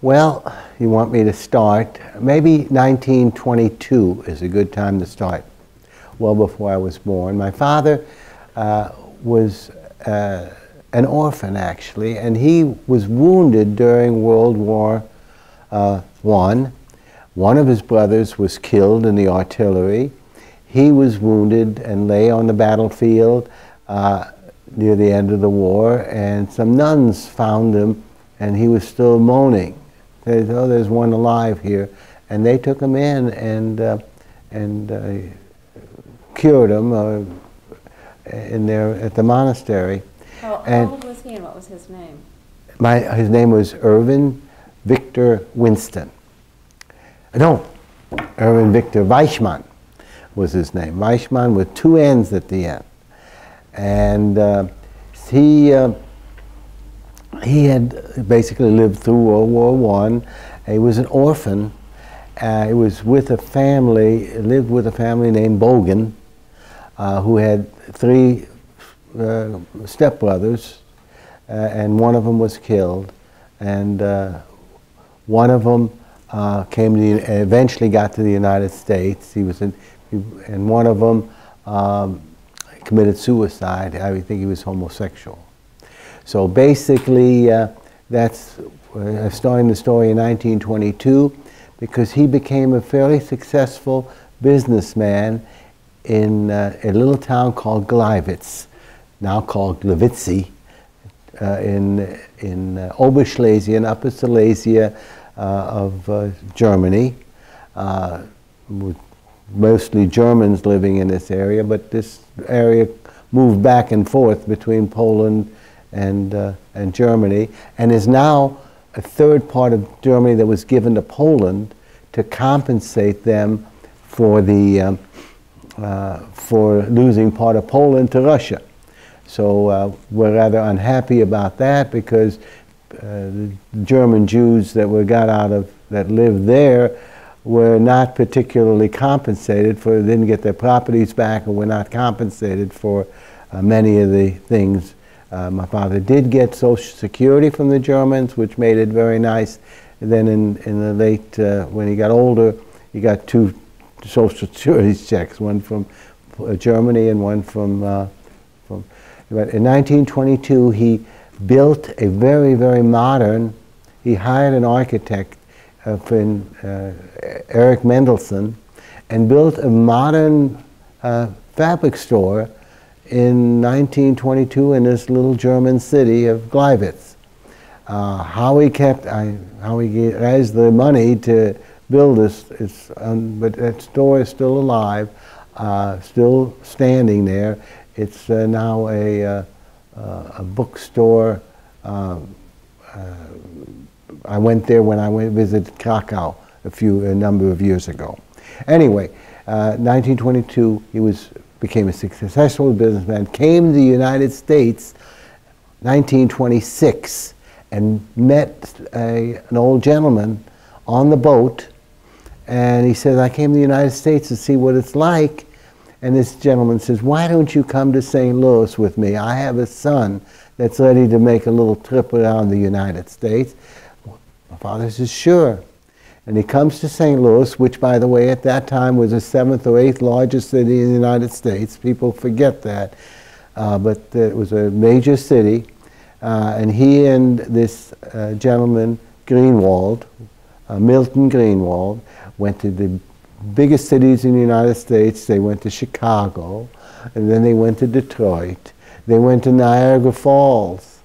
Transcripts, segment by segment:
Well, you want me to start? Maybe 1922 is a good time to start, well before I was born. My father uh, was uh, an orphan, actually, and he was wounded during World War uh, I. One of his brothers was killed in the artillery. He was wounded and lay on the battlefield uh, near the end of the war, and some nuns found him, and he was still moaning oh, there's one alive here. And they took him in and, uh, and uh, cured him uh, in there at the monastery. How, how old was he and what was his name? My, his name was Irvin Victor Winston. No, Irvin Victor Weichmann was his name. Weichmann with two N's at the end. And uh, he uh, he had basically lived through World War One. He was an orphan. Uh, he was with a family, lived with a family named Bogan, uh, who had three uh, stepbrothers, uh, and one of them was killed. And uh, one of them uh, came to eventually got to the United States. He was in, he, and one of them um, committed suicide. I think he was homosexual. So basically, uh, that's uh, starting the story in 1922 because he became a fairly successful businessman in uh, a little town called Gleiwitz, now called Gliwice, uh, in, in uh, Oberschlesien, Upper Silesia uh, of Germany. mostly Germans living in this area, but this area moved back and forth between Poland and, uh, and Germany, and is now a third part of Germany that was given to Poland to compensate them for, the, um, uh, for losing part of Poland to Russia. So uh, we're rather unhappy about that because uh, the German Jews that were got out of, that lived there were not particularly compensated for, they didn't get their properties back and were not compensated for uh, many of the things uh, my father did get Social Security from the Germans, which made it very nice. And then in, in the late, uh, when he got older, he got two Social Security checks, one from uh, Germany and one from, uh, from, but in 1922 he built a very, very modern, he hired an architect, uh, from, uh, Eric Mendelsohn, and built a modern fabric store in 1922 in this little German city of Gleiwitz. Uh, how he kept, I, how he raised the money to build this, is, um, but that store is still alive, uh, still standing there. It's uh, now a, uh, uh, a bookstore. Um, uh, I went there when I went visit Krakow a few, a number of years ago. Anyway, 1922, he was became a successful businessman, came to the United States 1926 and met a, an old gentleman on the boat and he says, I came to the United States to see what it's like. And this gentleman says, why don't you come to St. Louis with me? I have a son that's ready to make a little trip around the United States. My father says, sure. And he comes to St. Louis, which, by the way, at that time was the seventh or eighth largest city in the United States. People forget that. Uh, but it was a major city. Uh, and he and this uh, gentleman, Greenwald, uh, Milton Greenwald, went to the biggest cities in the United States. They went to Chicago, and then they went to Detroit. They went to Niagara Falls.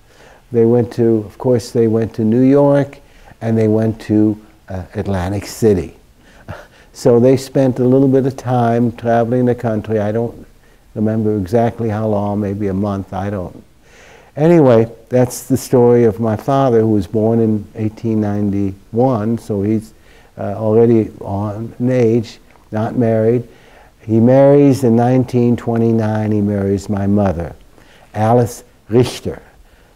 They went to, of course, they went to New York, and they went to uh, Atlantic City. So they spent a little bit of time traveling the country. I don't remember exactly how long, maybe a month, I don't. Anyway, that's the story of my father who was born in 1891, so he's uh, already on an age, not married. He marries in 1929, he marries my mother, Alice Richter,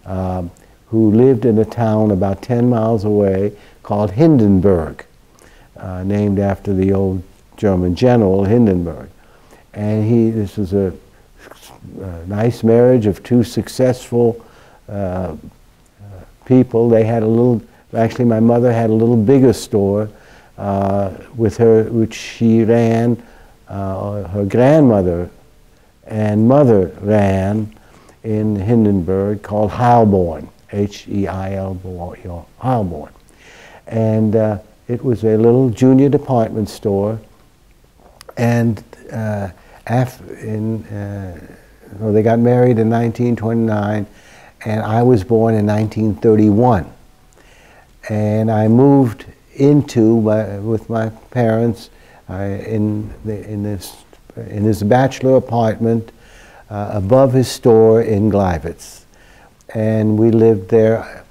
um, who lived in a town about 10 miles away called Hindenburg, uh, named after the old German general Hindenburg. And he, this was a, a nice marriage of two successful uh, people. They had a little Actually, my mother had a little bigger store uh, with her, which she ran, uh, her grandmother and mother ran in Hindenburg called Heilborn, H-E-I-L, Heilborn. And uh, it was a little junior department store. And uh, in, uh, well, they got married in 1929, and I was born in 1931. And I moved into, my, with my parents, uh, in, the, in, this, in his bachelor apartment uh, above his store in Gleiwitz. And we lived there,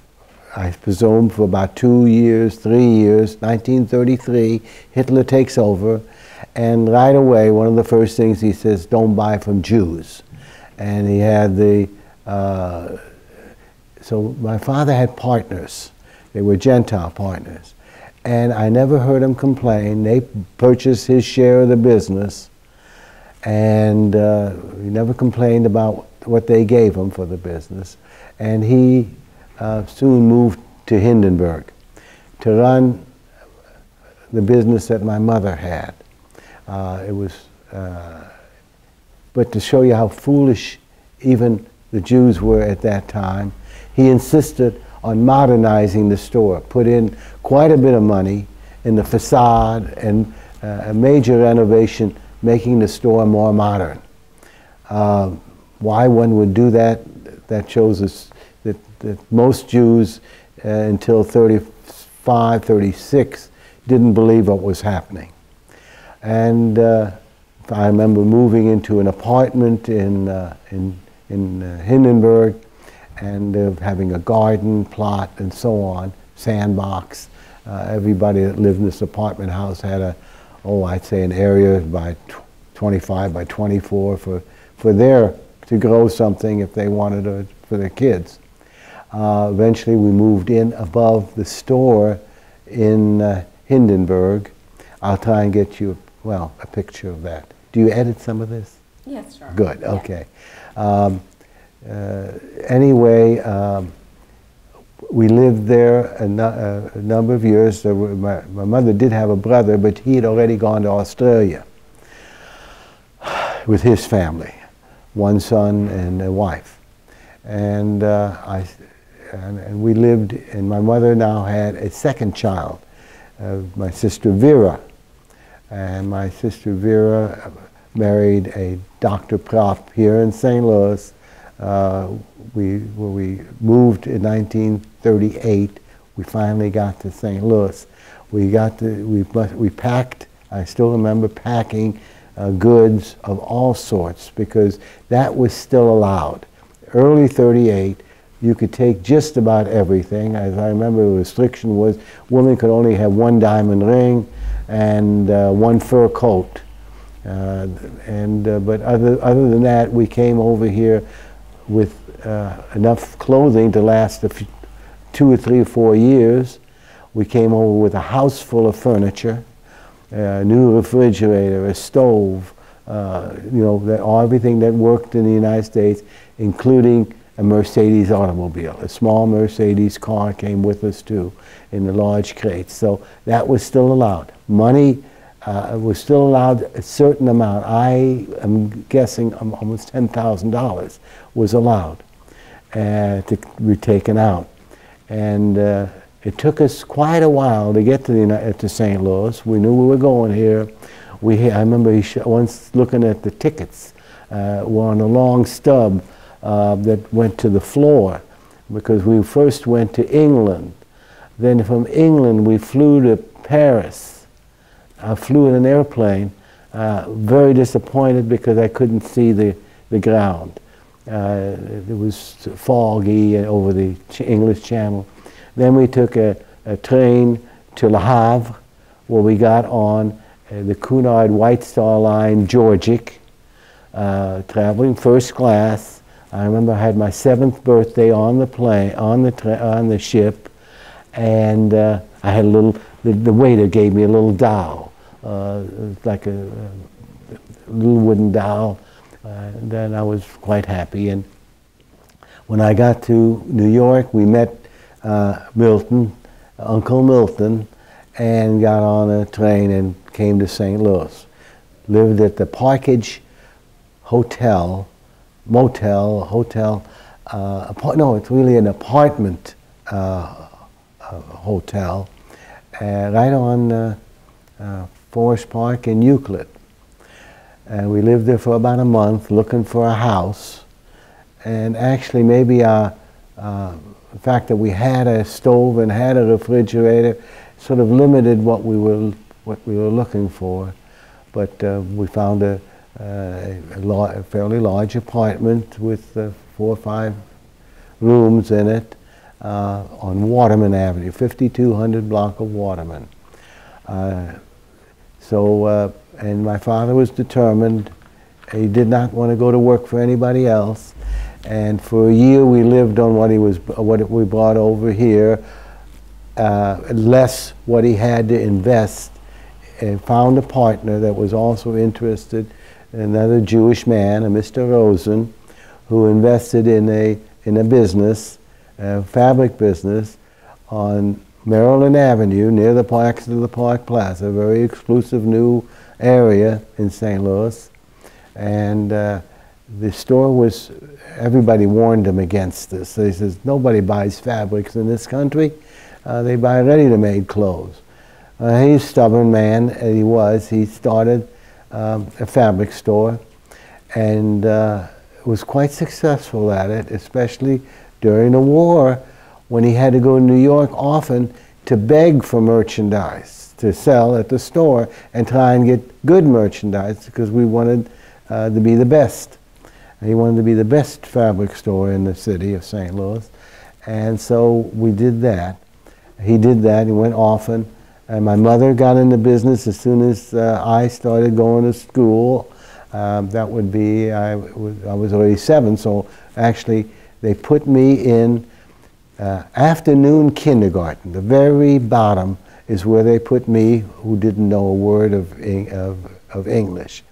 I presume, for about two years, three years. 1933, Hitler takes over, and right away, one of the first things he says, don't buy from Jews. And he had the, uh, so my father had partners. They were Gentile partners. And I never heard him complain. They purchased his share of the business and uh, he never complained about what they gave him for the business. And he uh, soon moved to Hindenburg to run the business that my mother had. Uh, it was, uh, but to show you how foolish even the Jews were at that time, he insisted on modernizing the store, put in quite a bit of money in the facade and uh, a major renovation making the store more modern. Uh, why one would do that, that shows us that, most Jews uh, until 35, 36 didn't believe what was happening. And uh, I remember moving into an apartment in, uh, in, in uh, Hindenburg and uh, having a garden plot and so on, sandbox. everybody that lived in this apartment house had a oh, I'd say an area by 25 by 24 for, for their, to grow something if they wanted it for their kids. Uh, eventually we moved in above the store in uh, Hindenburg. I'll try and get you, well, a picture of that. Do you edit some of this? Yes, sure. Good, okay. Um, uh, anyway, um, we lived there a, no, a number of years. My, my, mother did have a brother, but he had already gone to Australia with his family, one son and a wife. And, uh, I, and, and, we lived, and my mother now had a second child, uh, my sister Vera. And my sister Vera married a Dr. Prop here in St. Louis. Uh, we, we moved in 1938, we finally got to St. Louis. We got to, we, we packed, I still remember packing uh, goods of all sorts because that was still allowed. Early 38, you could take just about everything. As I remember, the restriction was women could only have one diamond ring and uh, one fur coat. Uh, and, uh, but other, other than that, we came over here with uh, enough clothing to last two or three or four years. We came over with a house full of furniture, a new refrigerator, a stove, uh, you know, that, everything that worked in the United States, including a Mercedes automobile. A small Mercedes car came with us too in the large crates. So that was still allowed. Money uh, was still allowed a certain amount. I am guessing almost $10,000 was allowed uh, to be taken out. And uh, it took us quite a while to get to, the, to St. Louis. We knew we were going here. We, I remember once looking at the tickets uh, were on a long stub uh, that went to the floor because we first went to England. Then from England we flew to Paris. I flew in an airplane, uh, very disappointed because I couldn't see the, the ground. Uh, it was foggy over the English Channel. Then we took a, a train to Le Havre, where we got on uh, the Cunard White Star Line Georgic, uh, traveling first class. I remember I had my seventh birthday on the plane, on the on the ship, and uh, I had a little. The, the, waiter gave me a little doll, uh, like a, a little wooden doll uh, then I was quite happy. And when I got to New York, we met uh, Milton Uncle Milton and got on a train and came to St. Louis. Lived at the Parkage Hotel, motel, hotel, uh, no, it's really an apartment uh, uh, hotel, right on uh, uh, Forest Park in Euclid. And we lived there for about a month looking for a house. And actually, maybe our, uh, the fact that we had a stove and had a refrigerator sort of limited what we were, what we were looking for. But uh, we found a, uh, a, a, fairly large apartment with uh, four or five rooms in it uh, on Waterman Avenue, 5200 block of Waterman. Uh, so, uh, and my father was determined. He did not want to go to work for anybody else. And for a year we lived on what he was, what we brought over here, uh, less what he had to invest. And found a partner that was also interested, another Jewish man, a Mr. Rosen, who invested in a in a business, a fabric business, on Maryland Avenue near the Park to the Park Plaza, a very exclusive new area in St. Louis. And uh, the store was, everybody warned him against this. They says, nobody buys fabrics in this country. Uh, they buy ready-to-made clothes. Uh, he's a stubborn man, he was. He started um, a fabric store and uh, was quite successful at it, especially during the war when he had to go to New York often to beg for merchandise to sell at the store and try and get good merchandise because we wanted uh, to be the best. he wanted to be the best fabric store in the city of St. Louis. And so we did that. He did that. He went often. And my mother got into business as soon as uh, I started going to school. Um, that would be, I was, I was already seven, so actually they put me in uh, afternoon kindergarten, the very bottom is where they put me, who didn't know a word of, of, of English.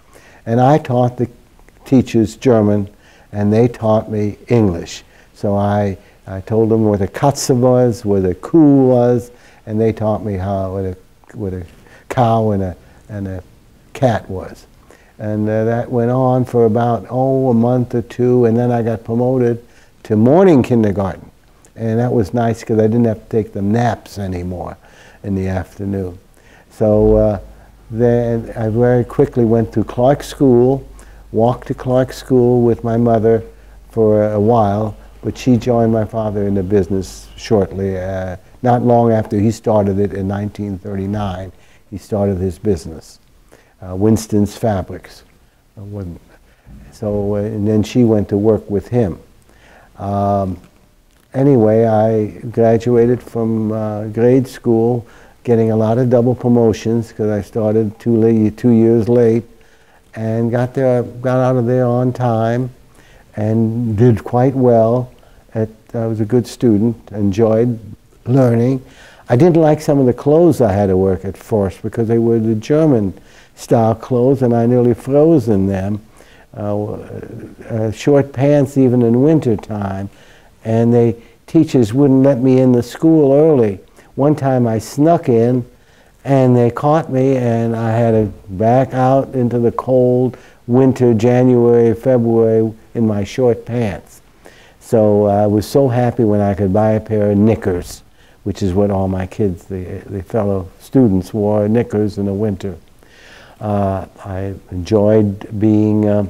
And I taught the teachers German, and they taught me English. So I, I told them where the Katze was, what a Kuh was, and they taught me how what a, what a cow and a, and a cat was. And uh, that went on for about, oh, a month or two, and then I got promoted to morning kindergarten. And that was nice because I didn't have to take the naps anymore in the afternoon. So uh, then I very quickly went to Clark School, walked to Clark School with my mother for a, while, but she joined my father in the business shortly. Uh, not long after he started it in 1939, he started his business, uh, Winston's Fabrics. Uh, so, uh, and then she went to work with him. Um, anyway, I graduated from uh, grade school, getting a lot of double promotions because I started two, late, two years late, and got there, got out of there on time, and did quite well. At, I was a good student, enjoyed learning. I didn't like some of the clothes I had to work at first because they were the German style clothes, and I nearly froze in them. Uh, uh, short pants even in winter time and the teachers wouldn't let me in the school early. One time I snuck in and they caught me and I had to back out into the cold winter, January, February in my short pants. So I was so happy when I could buy a pair of knickers, which is what all my kids, the, the fellow students wore, knickers in the winter. Uh, I enjoyed being uh,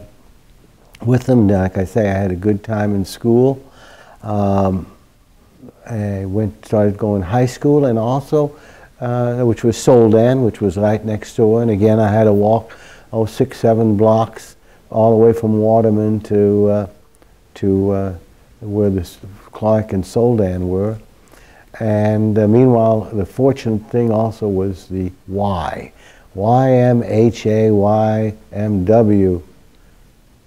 with them. Like I say, I had a good time in school. Um, I went, started going high school and also, uh, which was Soldan, which was right next door. And again, I had to walk, oh, six, seven blocks all the way from Waterman to, uh, to uh, where the Clark and Soldan were. And uh, meanwhile, the fortunate thing also was the Y. Y-M-H-A-Y-M-W,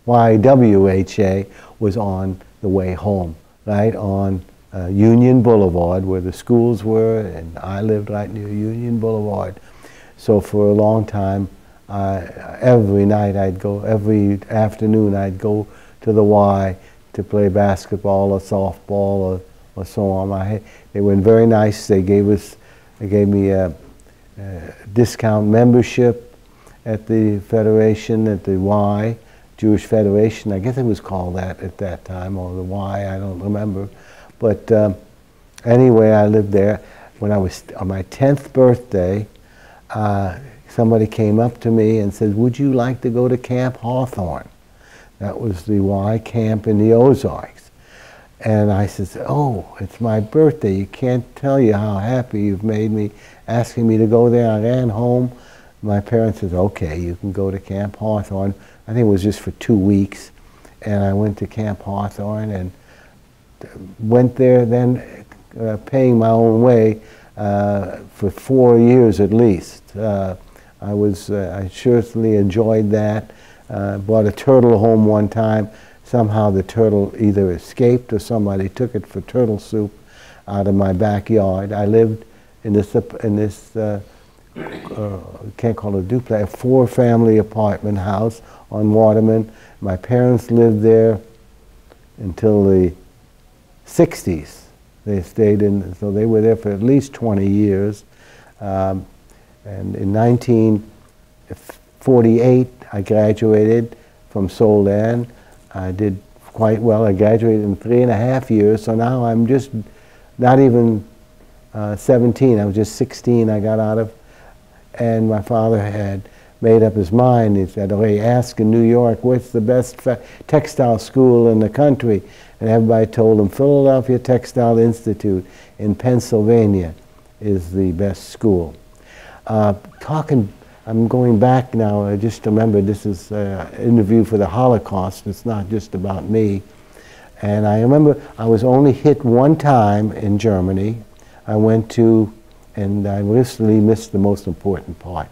Y-W-H-A was on the way home right on uh, Union Boulevard where the schools were, and I lived right near Union Boulevard. So for a long time, every night I'd go, every afternoon I'd go to the Y to play basketball or softball or, or so on. They were very nice. They gave us They gave me a, a discount membership at the Federation, at the Y, Jewish Federation. I guess it was called that at that time, or the Y, I don't remember. But um, anyway, I lived there. When I was on my 10th birthday, uh, somebody came up to me and said, Would you like to go to Camp Hawthorne? That was the Y camp in the Ozarks. And I says, Oh, it's my birthday. You can't tell you how happy you've made me asking me to go there. I ran home. My parents said, Okay, you can go to Camp Hawthorne. I think it was just for two weeks. And I went to Camp Hawthorne and went there then uh, paying my own way uh, for four years at least. Uh, I was, uh, I certainly enjoyed that. Uh, brought a turtle home one time. Somehow the turtle either escaped or somebody took it for turtle soup out of my backyard. I lived in this, in this uh, uh, can't call it a duplex, a four-family apartment house on Waterman. My parents lived there until the 60s. They stayed in, so they were there for at least 20 years. Um, and in 1948, I graduated from Soldan. I did quite well. I graduated in three and a half years, so now I'm just not even uh, 17. I was just 16. I got out of, and my father had made up his mind. He said, "Oh, he asked in New York, what's the best textile school in the country?" And everybody told him, Philadelphia Textile Institute in Pennsylvania is the best school. Uh, talking, I'm going back now, I just remember this is an interview for the Holocaust, it's not just about me. And I remember I was only hit one time in Germany. I went to, and I recently missed the most important part.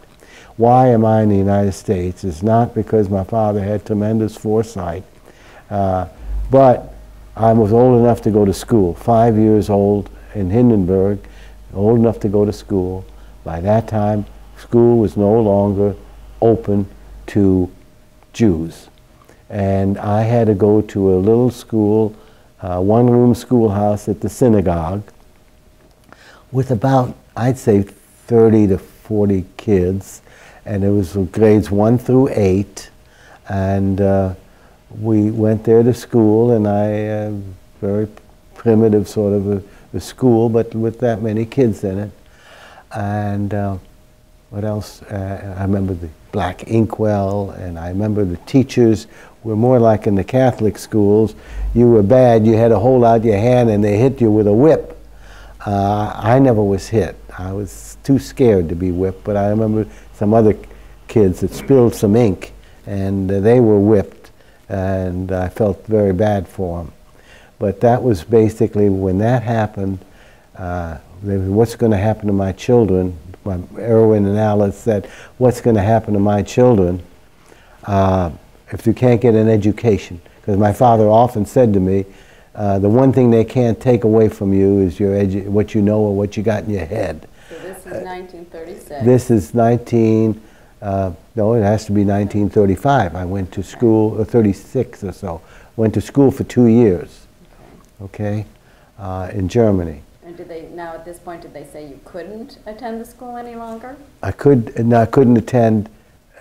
Why am I in the United States? It's not because my father had tremendous foresight, uh, but I was old enough to go to school, five years old in Hindenburg, old enough to go to school. By that time, school was no longer open to Jews. And I had to go to a little school, uh, one room schoolhouse at the synagogue with about, I'd say, 30 to 40 kids. And it was grades one through eight. And uh, we went there to school, and I, uh, very primitive sort of a, a, school, but with that many kids in it. And uh, what else? Uh, I remember the black inkwell, and I remember the teachers were more like in the Catholic schools. You were bad, you had to hold out your hand, and they hit you with a whip. Uh, I never was hit. I was too scared to be whipped, but I remember some other kids that spilled some ink, and uh, they were whipped and I felt very bad for them. But that was basically when that happened. Uh, what's going to happen to my children? My Erwin and Alice said, "What's going to happen to my children uh, if you can't get an education?" Because my father often said to me, uh, "The one thing they can't take away from you is your what you know or what you got in your head." So this is 1936. This is 19. Uh, no, it has to be 1935. I went to school, or 36 or so. Went to school for two years, okay, uh, in Germany. And did they, now at this point, did they say you couldn't attend the school any longer? I, could, no, I couldn't attend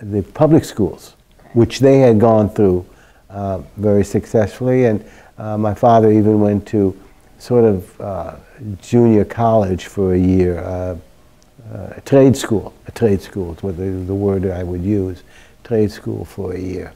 the public schools, okay. which they had gone through uh, very successfully. And uh, my father even went to sort of uh, junior college for a year uh, uh, a trade school. A trade school is what the, the word I would use. Trade school for a year.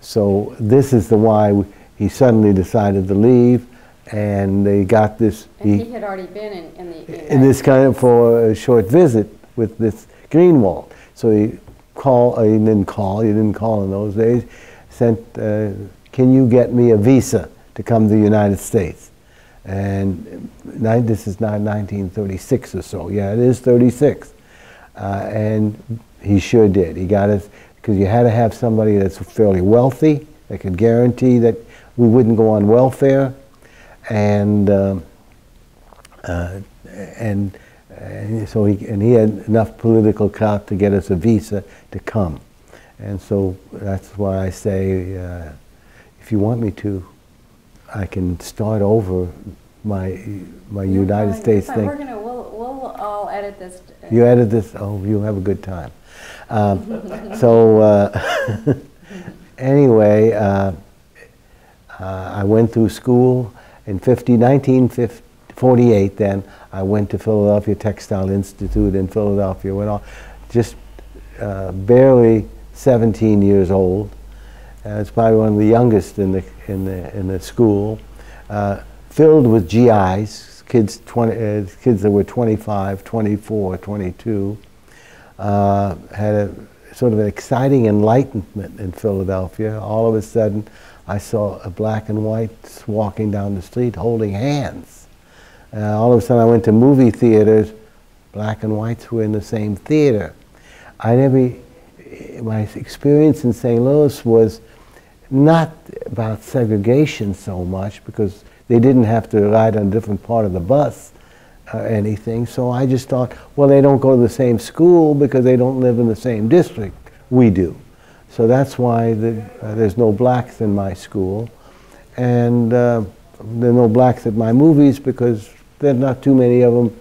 So this is the why he suddenly decided to leave, and they got this. And he, he had already been in, in the in this kind of for a short visit with this Greenwald. So he called. Uh, he didn't call. He didn't call in those days. Sent. Uh, Can you get me a visa to come to the United States? And nine, this is not 1936 or so. Yeah, it is 36. Uh, and he sure did. He got us, because you had to have somebody that's fairly wealthy that could guarantee that we wouldn't go on welfare. And, um, uh, and, and so he, and he had enough political clout to get us a visa to come. And so that's why I say, uh, if you want me to, I can start over my my United States thing. We're gonna we'll, we'll I'll edit this. You edit this, oh, you have a good time. Um, so, uh, anyway, uh, uh, I went through school in 50, 1948 then. I went to Philadelphia Textile Institute in Philadelphia, went off, just uh, barely 17 years old. Uh, it's probably one of the youngest in the, in the, in the school. Uh, filled with GIs, kids, 20, uh, kids that were 25, 24, 22. Uh, had a sort of an exciting enlightenment in Philadelphia. All of a sudden, I saw a black and whites walking down the street holding hands. Uh, all of a sudden, I went to movie theaters. Black and whites were in the same theater. I never, my experience in St. Louis was not about segregation so much because they didn't have to ride on a different part of the bus or anything. So I just thought, well, they don't go to the same school because they don't live in the same district. We do. So that's why the, uh, there's no blacks in my school. And uh, there are no blacks at my movies because there's not too many of them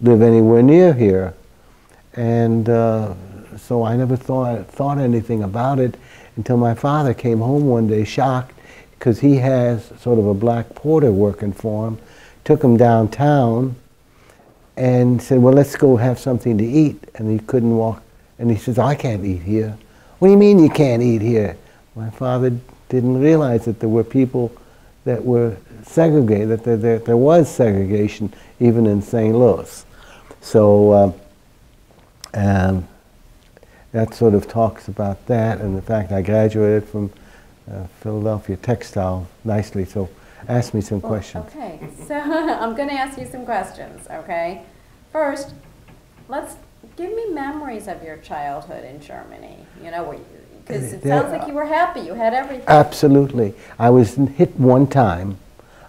live anywhere near here. And uh, so I never thought, thought anything about it until my father came home one day shocked because he has sort of a black porter working for him, took him downtown and said, well, let's go have something to eat. And he couldn't walk. And he says, I can't eat here. What do you mean you can't eat here? My father didn't realize that there were people that were segregated, that there, there, there was segregation even in St. Louis. So uh, um, that sort of talks about that and the fact I graduated from uh, Philadelphia Textile nicely. So ask me some questions. Okay, so I'm going to ask you some questions, okay? First, let's give me memories of your childhood in Germany. You know, because it sounds like you were happy, you had everything. Absolutely. I was hit one time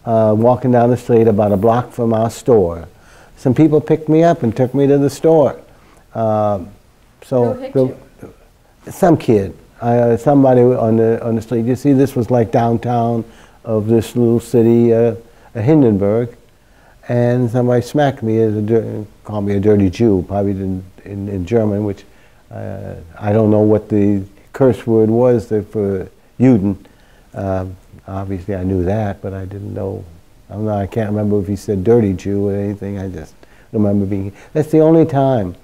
uh, walking down the street about a block from our store. Some people picked me up and took me to the store. Uh, so the, some kid, uh, somebody on the on the street. You see, this was like downtown of this little city, uh, Hindenburg, and somebody smacked me as a called me a dirty Jew, probably in in, in German, which uh, I don't know what the curse word was for Juden. Um, obviously, I knew that, but I didn't know. I don't know. I can't remember if he said dirty Jew or anything. I just remember being. That's the only time.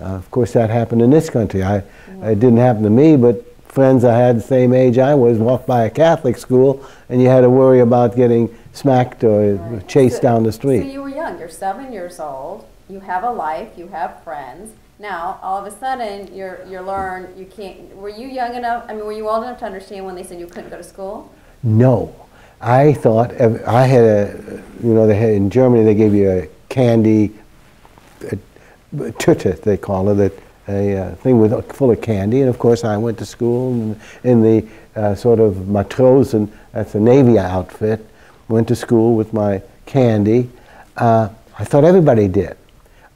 Uh, of course, that happened in this country. I, It didn't happen to me, but friends I had the same age I was walked by a Catholic school, and you had to worry about getting smacked or right. chased so, down the street. So you were young. You're seven years old. You have a life. You have friends. Now, all of a sudden, you're you learn you can't. Were you young enough? I mean, were you old enough to understand when they said you couldn't go to school? No, I thought I had a. You know, they had in Germany they gave you a candy, a, Tüte they call it, that a uh, thing with full of candy. And of course, I went to school in, in the uh, sort of matrosen. That's a navy outfit. Went to school with my candy. Uh, I thought everybody did,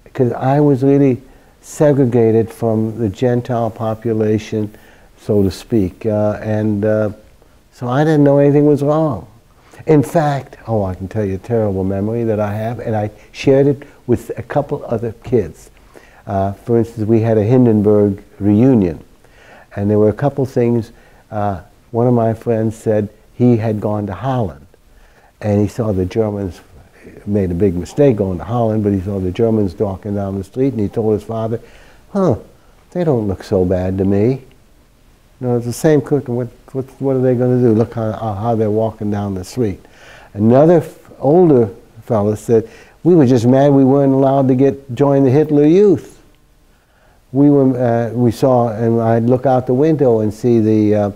because I was really segregated from the Gentile population, so to speak. Uh, and uh, so I didn't know anything was wrong. In fact, oh, I can tell you a terrible memory that I have, and I shared it with a couple other kids. Uh, for instance, we had a Hindenburg reunion, and there were a couple things. Uh, one of my friends said he had gone to Holland, and he saw the Germans made a big mistake going to Holland, but he saw the Germans walking down the street, and he told his father, huh, they don't look so bad to me. You know, it's the same cooking. What, what, what are they going to do? Look how, how they're walking down the street. Another older fellow said, we were just mad we weren't allowed to get join the Hitler Youth. We were, uh, we saw, and I'd look out the window and see the uh,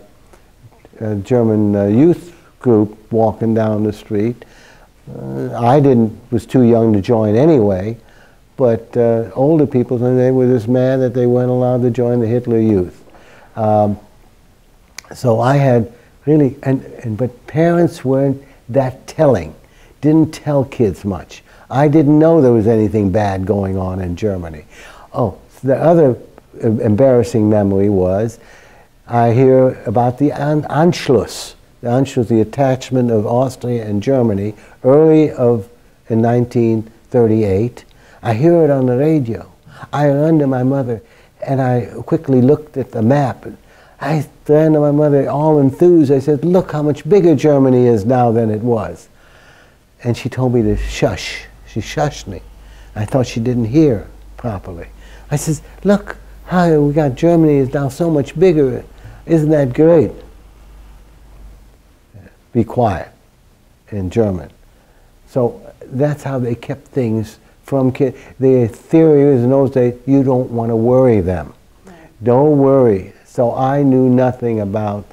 uh, German uh, youth group walking down the street, uh, I didn't, was too young to join anyway, but uh, older people, they were just mad that they weren't allowed to join the Hitler Youth. Um, so I had really, and, and, but parents weren't that telling, didn't tell kids much. I didn't know there was anything bad going on in Germany. Oh, the other embarrassing memory was I hear about the Anschluss the Anschluss, the attachment of Austria and Germany, early of in 1938. I hear it on the radio. I run to my mother and I quickly looked at the map. I ran to my mother all enthused. I said, Look how much bigger Germany is now than it was. And she told me to shush. She shushed me. I thought she didn't hear properly. I says, Look, how we got Germany is now so much bigger. Isn't that great? Be quiet in German. So that's how they kept things from kids. The theory is in those days, you don't want to worry them. Right. Don't worry. So I knew nothing about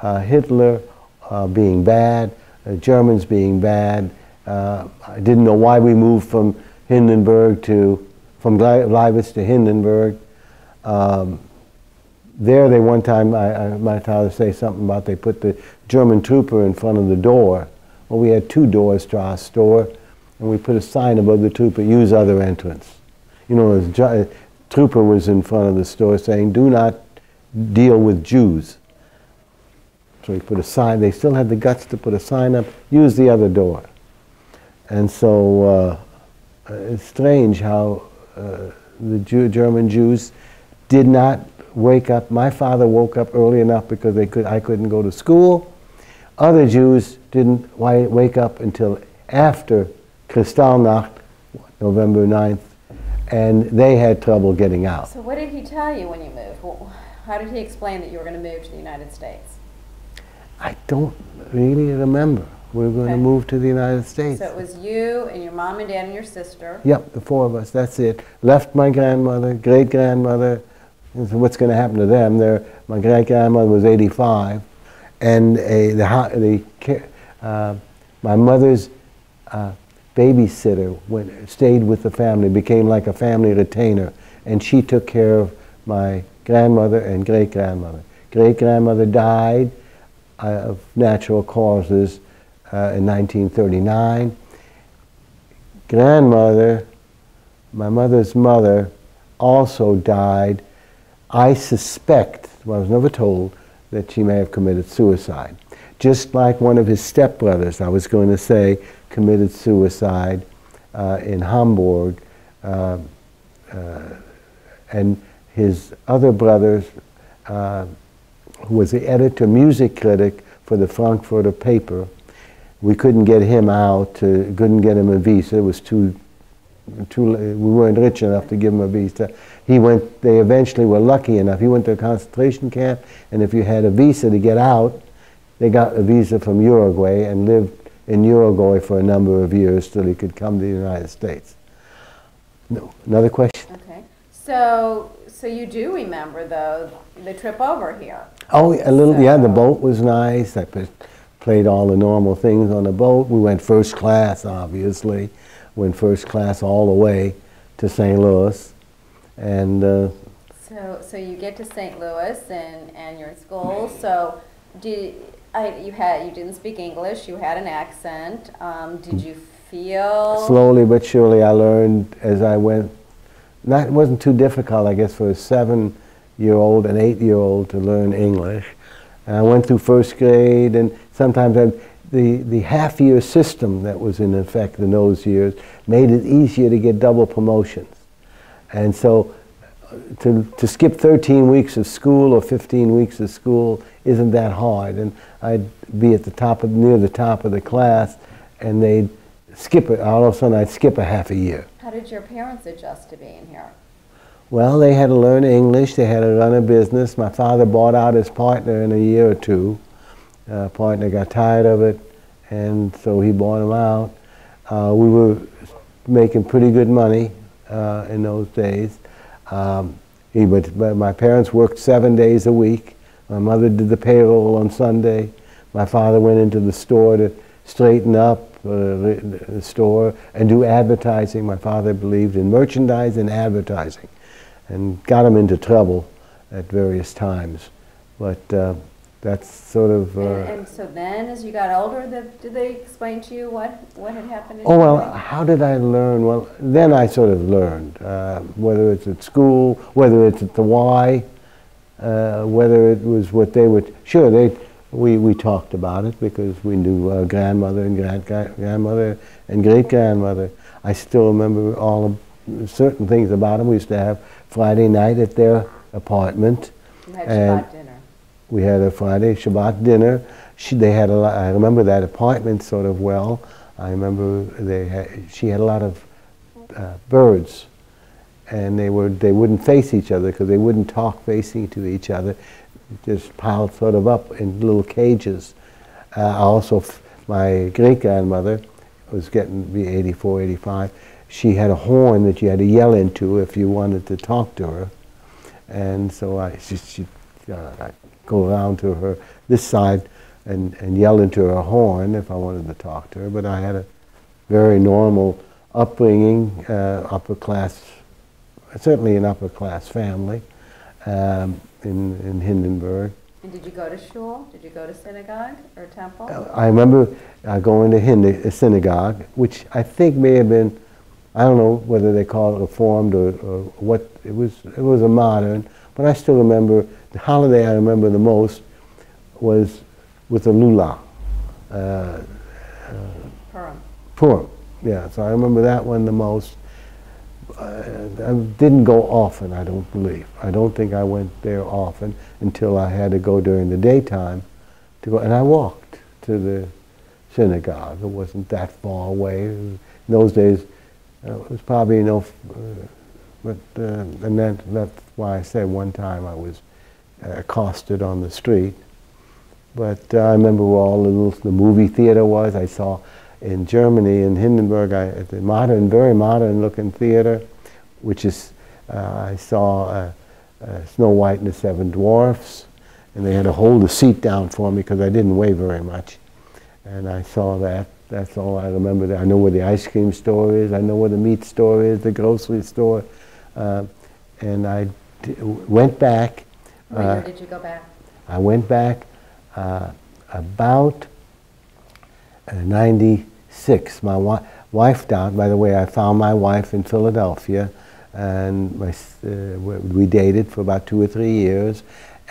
uh, Hitler uh, being bad, uh, Germans being bad. Uh, I didn't know why we moved from Hindenburg to, from Gleiwitz to Hindenburg. Um, there, they one time, I, I, my father say something about they put the German trooper in front of the door. Well, we had two doors to our store, and we put a sign above the trooper, use other entrance. You know, a trooper was in front of the store saying, do not deal with Jews. So we put a sign, they still had the guts to put a sign up, use the other door. And so uh, it's strange how uh, the Jew, German Jews did not wake up. My father woke up early enough because they could, I couldn't go to school. Other Jews didn't wake up until after Kristallnacht, November 9th, and they had trouble getting out. So what did he tell you when you moved? How did he explain that you were going to move to the United States? I don't really remember. We were going okay. to move to the United States. So it was you and your mom and dad and your sister? Yep, the four of us, that's it. Left my grandmother, great-grandmother, so what's going to happen to them? They're, my great grandmother was 85, and a, the, the uh, my mother's uh, babysitter went, stayed with the family, became like a family retainer, and she took care of my grandmother and great grandmother. Great grandmother died uh, of natural causes uh, in 1939. Grandmother, my mother's mother, also died I suspect, well, I was never told, that she may have committed suicide. Just like one of his stepbrothers, I was going to say, committed suicide uh, in Hamburg. Uh, uh, and his other brother, uh, who was the editor music critic for the Frankfurter paper, we couldn't get him out, to, couldn't get him a visa. It was too, too, we weren't rich enough to give him a visa he went, they eventually were lucky enough. He went to a concentration camp, and if you had a visa to get out, they got a visa from Uruguay and lived in Uruguay for a number of years till he could come to the United States. No. Another question? Okay. So, so you do remember, though, the trip over here? Oh, a little, so. yeah, the boat was nice. I played all the normal things on the boat. We went first class, obviously. Went first class all the way to St. Louis and uh, so so you get to St. Louis and and you're in school. So did I you had you didn't speak English? You had an accent. Um, did you feel slowly but surely? I learned as I went. That wasn't too difficult, I guess, for a seven-year-old and eight-year-old to learn English. And I went through first grade, and sometimes I, the the half-year system that was in effect in those years made it easier to get double promotions. And so to, to skip 13 weeks of school or 15 weeks of school isn't that hard. And I'd be at the top of, near the top of the class and they'd skip it. All of a sudden I'd skip a half a year. How did your parents adjust to being here? Well, they had to learn English. They had to run a business. My father bought out his partner in a year or two. Uh, partner got tired of it, and so he bought him out. Uh, we were making pretty good money uh, in those days. Um, he would, my parents worked seven days a week. My mother did the payroll on Sunday. My father went into the store to straighten up uh, the store and do advertising. My father believed in merchandise and advertising and got him into trouble at various times. But uh, that's sort of. Uh, and, and, so then, as you got older, the, did they explain to you what, what had happened? oh well, life? how did I learn? Well, then I sort of learned uh, whether it's at school, whether it's at the Y, uh, whether it was what they would. Sure, they we we talked about it because we knew grandmother and grand grandmother and great grandmother. I still remember all of certain things about them. We used to have Friday night at their apartment. And-. We had a Friday Shabbat dinner. She, they had a lot, I remember that apartment sort of well. I remember they had, she had a lot of uh, birds, and they were they wouldn't face each other because they wouldn't talk facing to each other, just piled sort of up in little cages. Uh, also, my great grandmother was getting to be 84, 85. She had a horn that you had to yell into if you wanted to talk to her, and so I she, she uh, go around to her this side and, and yell into her horn if I wanted to talk to her. But I had a very normal upbringing, uh, upper class, certainly an upper class family um, in, in Hindenburg. And did you go to shul? Did you go to synagogue or temple? I remember uh, going to Hindu, a synagogue, which I think may have been, I don't know whether they call it reformed or, or what, it was, it was a modern, but I still remember, the holiday I remember the most was with the lula, uh, Purim. Purim. Yeah, so I remember that one the most. Uh, I didn't go often, I don't believe. I don't think I went there often until I had to go during the daytime to go, and I walked to the synagogue. It wasn't that far away. In those days, uh, it was probably no, f- uh, but uh, and that, that's why I said one time I was uh, accosted on the street. But uh, I remember where all the, little, the movie theater was. I saw in Germany, in Hindenburg, I, at the modern, very modern looking theater, which is, uh, I saw uh, uh, Snow White and the Seven Dwarfs, and they had to hold the seat down for me because I didn't weigh very much. And I saw that. That's all I remember. I know where the ice cream store is. I know where the meat store is, the grocery store. Uh, and I went back. What uh, year did you go back? I went back uh, about uh, 96. My wi- wife died. By the way, I found my wife in Philadelphia, and my, uh, we we dated for about two or three years,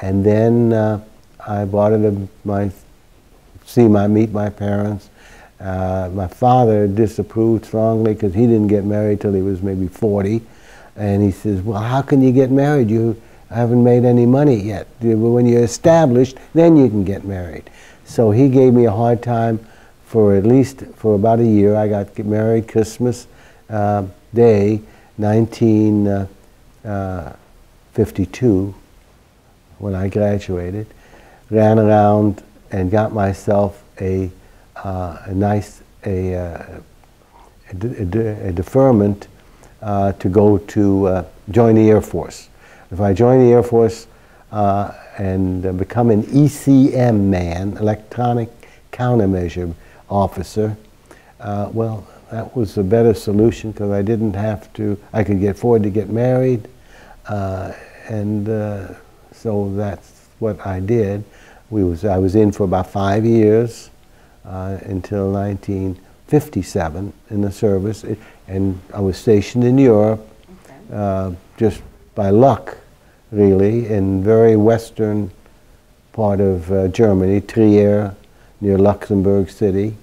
and then uh, I brought her to my see my meet my parents. Uh, my father disapproved strongly because he didn't get married till he was maybe 40, and he says, "Well, how can you get married? You haven't made any money yet. When you're established, then you can get married." So he gave me a hard time for at least for about a year. I got married Christmas uh, Day, 1952, when I graduated. Ran around and got myself a, uh, a nice a, uh, a, a deferment uh, to go to uh, join the Air Force. If I join the Air Force uh, and uh, become an ECM man, electronic countermeasure officer, uh, well, that was a better solution because I didn't have to, I could get afford to get married, uh, and uh, so that's what I did. We was, I was in for about five years uh, until 1957 in the service, It- and I was stationed in Europe Okay. uh, just by luck, really, in very western part of uh, Germany, Trier, near Luxembourg City.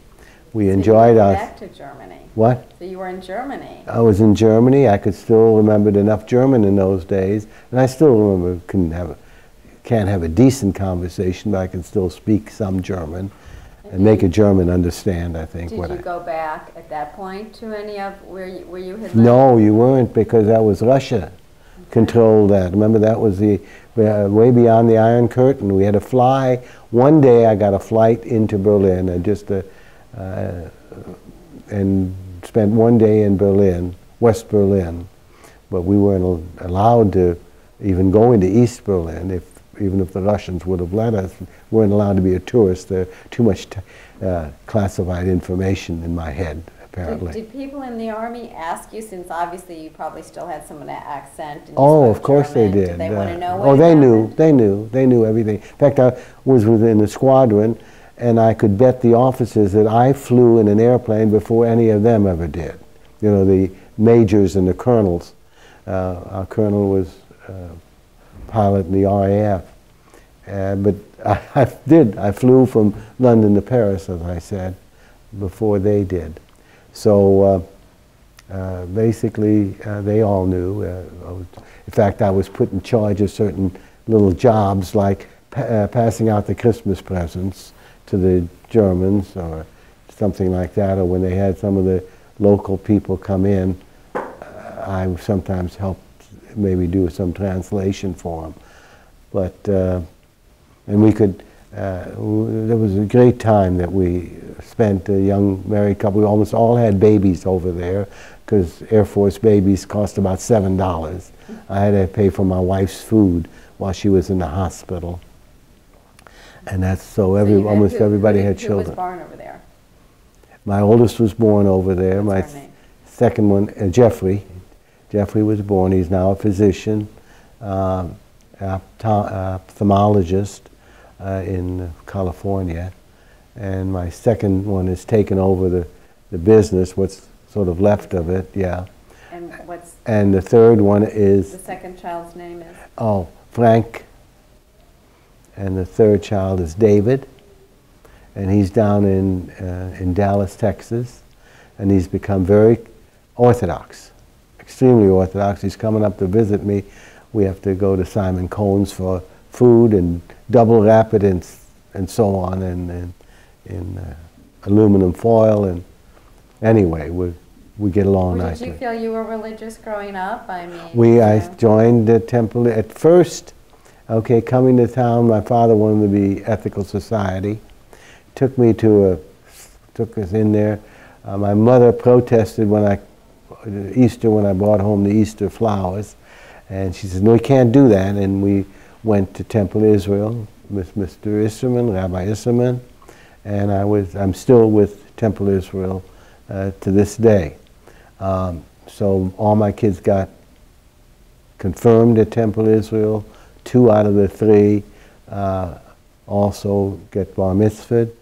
We So enjoyed went our Back to Germany. what? So you were in Germany. I was in Germany. I could still remember enough German in those days, and I still remember couldn't have a, can't have a decent conversation, but I can still speak some German and make a German understand. I think Did you I. go back at that point to any of where you, where you had lived? No, you weren't because that was Russia controlled that. Remember that was the uh, way beyond the Iron Curtain. We had to fly. One day I got a flight into Berlin, uh, just uh, uh, and spent one day in Berlin, West Berlin, but we weren't al- allowed to even go into East Berlin. If even if the Russians would have let us, weren't allowed to be a tourist. There too much uh, classified information in my head, apparently. Did, did people in the army ask you, since obviously you probably still had some of that accent? And Oh, of course German, they did. they want to Uh, know what Oh, they knew. They knew. They knew everything. In fact, I was within the squadron, and I could bet the officers that I flew in an airplane before any of them ever did. You know, the majors and the colonels. Uh, our colonel was uh, pilot in the RAF. Uh, but I, I did. I flew from London to Paris, as I said, before they did. So uh, uh, basically, uh, they all knew. Was- in fact, I was put in charge of certain little jobs like pa- passing out the Christmas presents to the Germans or something like that, or when they had some of the local people come in, I sometimes helped maybe do some translation for them. But, uh, and we could, there was a great time that we spent, a young married couple, we almost all had babies over there because Air Force babies cost about $7. I had to pay for my wife's food while she was in the hospital. And that's so every, So almost who- everybody who- had Who children. was born over there? My oldest was born over there. My What's name? second one, uh, Jeffrey. Jeffrey was born. He's now a physician, um, opto- ophthalmologist uh, in California. And my second one has taken over the, the business, what's sort of left of it, yeah. And what's And the third one is the second child's name is? oh, Frank. And the third child is David. And he's down in, uh, in Dallas, Texas. And he's become very orthodox, extremely orthodox. He's coming up to visit me. We have to go to Simon Kohn's for food and double wrap it and, and so on and, and in uh, aluminum foil. And anyway, we, we get along Well, nicely. Did you feel you were religious growing up? I mean. We, I know, joined the temple at first. Okay, coming to town, my father wanted to be ethical society. Took me to a, took us in there. Uh, my mother protested when I, Easter when I brought home the Easter flowers, and she said, "No, we can't do that." And we went to Temple Israel with Mr. Isserman, Rabbi Isserman, and I was, I'm still with Temple Israel uh, to this day. Um, so all my kids got confirmed at Temple Israel. Two out of the three uh, also get bar mitzvahed.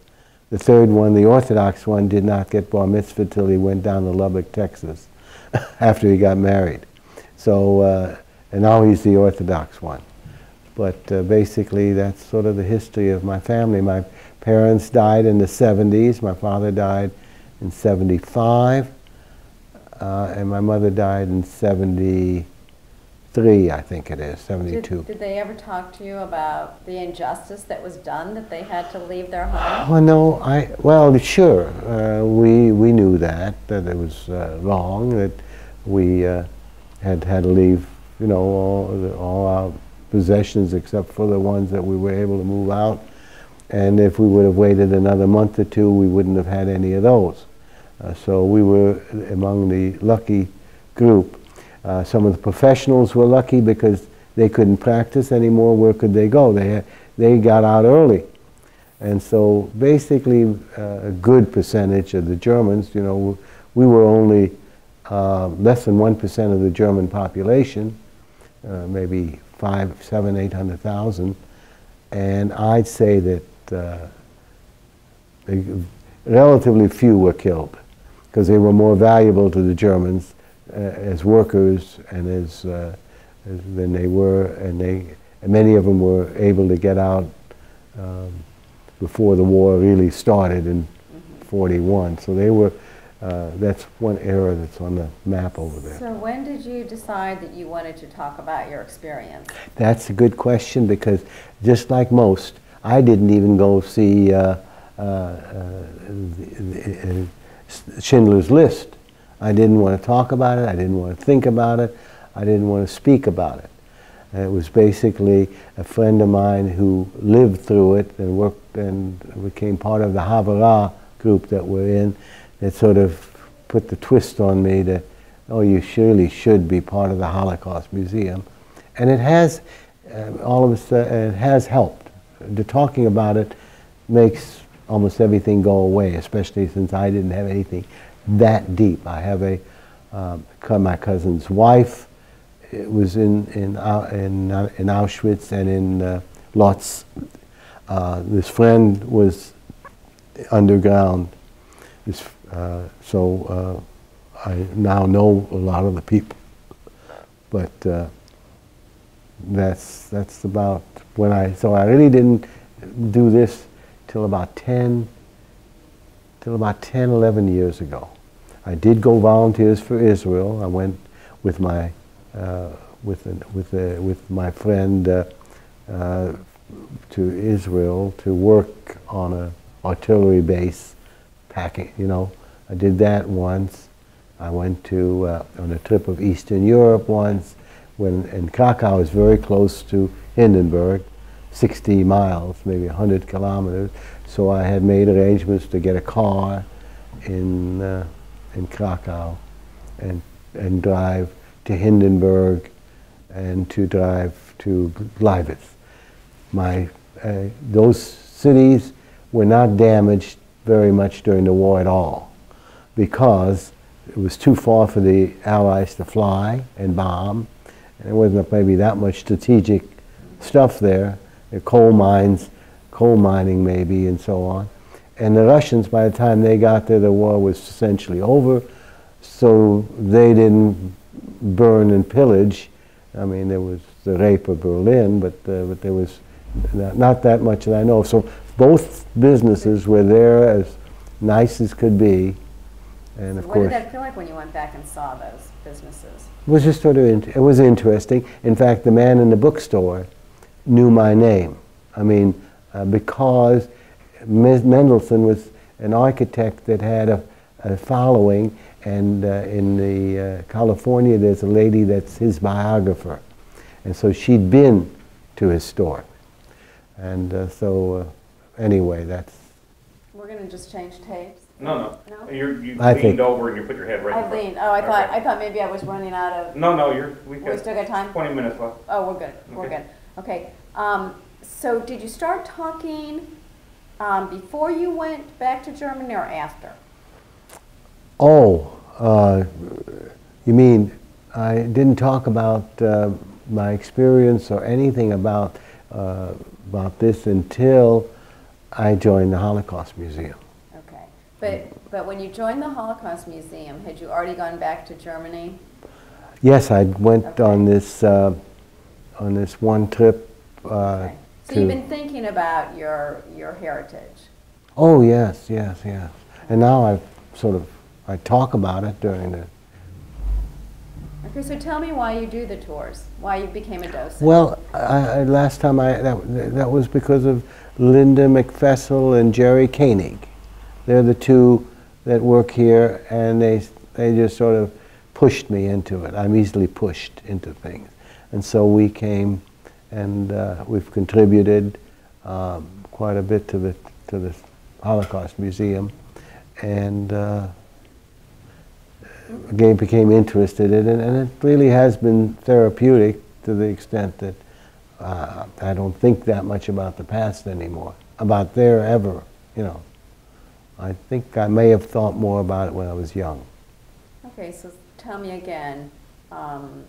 The third one, the Orthodox one, did not get bar mitzvahed till he went down to Lubbock, Texas, after he got married. So, uh, and now he's the Orthodox one. But uh, basically, that's sort of the history of my family. My parents died in the 70s. My father died in 75, uh, and my mother died in 73, I think it is, 72. did they ever talk to you about the injustice that was done, that they had to leave their home? Well, no, I, well, sure, uh, we, we knew that, that it was uh, wrong, that we uh, had had to leave, you know, all, all our possessions except for the ones that we were able to move out. And if we would have waited another month or two, we wouldn't have had any of those. Uh, so we were among the lucky group. Uh, some of the professionals were lucky because they couldn't practice anymore. Where could they go? They, they got out early. And so basically, uh, a good percentage of the Germans, you know, we were only uh, less than 1% of the German population, uh, maybe five, seven, eight hundred thousand. And I'd say that uh, relatively few were killed because they were more valuable to the Germans uh, as workers and as, uh, as than they were, and they and many of them were able to get out um, before the war really started in '41. So they were. Uh, that's one era that's on the map over there. So when did you decide that you wanted to talk about your experience? That's a good question because just like most, I didn't even go see uh, uh, uh, the- Schindler's List. I didn't want to talk about it. I didn't want to think about it. I didn't want to speak about it. And it was basically a friend of mine who lived through it and worked and became part of the Havurah group that we're in that sort of put the twist on me that, oh, you surely should be part of the Holocaust Museum. And it has, uh, all of us, uh, it has helped. The talking about it makes almost everything go away, especially since I didn't have anything that deep. I have a, um, my cousin's wife it was in, in, Au- in, uh, in Auschwitz and in uh, Lodz. Uh, this friend was underground. This, uh, so uh, I now know a lot of the people. But uh, that's, that's about when I, so I really didn't do this till about 10, till about 10, 11 years ago. I did go volunteers for Israel. I went with my uh, with with with my friend uh, uh, to Israel to work on a artillery base, packing. You know, I did that once. I went to uh, on a trip of Eastern Europe once. When and Krakow is very close to Hindenburg, 60 miles, maybe 100 kilometers. So I had made arrangements to get a car in uh, in Krakow and and drive to Hindenburg and to drive to Gleiwitz. My uh, those cities were not damaged very much during the war at all because it was too far for the Allies to fly and bomb. And there wasn't maybe that much strategic stuff there, the coal mines, coal mining maybe, and so on. And the Russians, by the time they got there, the war was essentially over, so they didn't burn and pillage. I mean, there was the rape of Berlin, but, uh, but there was not that much that I know. So both businesses were there as nice as could be. And of what course, did that feel like when you went back and saw those businesses? It was just sort of, it was interesting. In fact, the man in the bookstore knew my name. I mean, uh, because Mendelsohn was an architect that had a, a following, and uh, in the uh, California, there's a lady that's his biographer, and so she'd been to his store, and uh, so uh, anyway, that's. We're going to just change tapes. No, no. No? You're, you I leaned think- over and you put your head right in I front. leaned. Oh, I thought Okay. I thought maybe I was running out of. No, no, you're, we We got still got time. twenty minutes left. Oh, we're good. We're Okay. good. Okay. Um, so, did you start talking um, before you went back to Germany or after? Oh, uh, you mean I didn't talk about uh, my experience or anything about uh, about this until I joined the Holocaust Museum. But but when you joined the Holocaust Museum, had you already gone back to Germany? Yes, I went Okay. on this uh, on this one trip. Uh, Okay. So to, you've been thinking about your your heritage. oh yes, yes, yes. And now I sort of I talk about it during the. Okay. So tell me why you do the tours. Why you became a docent. Well, I, I, last time I that, that was because of Linda McFessel and Jerry Koenig. They're the two that work here, and they they just sort of pushed me into it. I'm easily pushed into things, and so we came, and uh, we've contributed um, quite a bit to the to the Holocaust Museum, and. Uh, again became interested in it, and it really has been therapeutic to the extent that uh, I don't think that much about the past anymore, about there ever, you know. I think I may have thought more about it when I was young. Okay. So tell me again. Um,